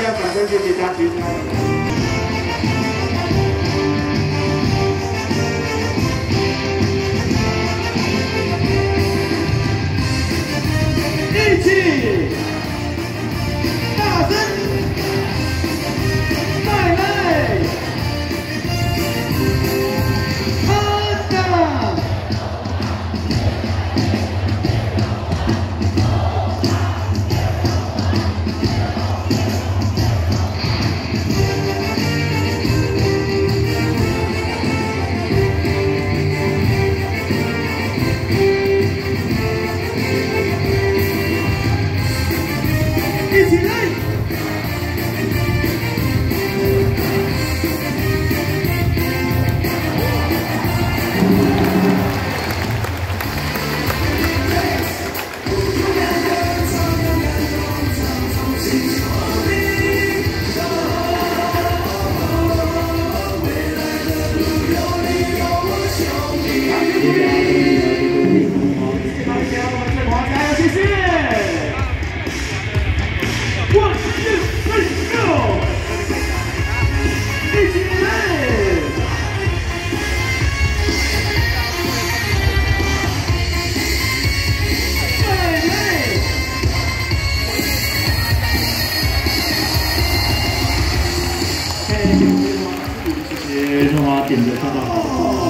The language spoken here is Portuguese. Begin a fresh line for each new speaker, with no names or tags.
dia, com a de 点的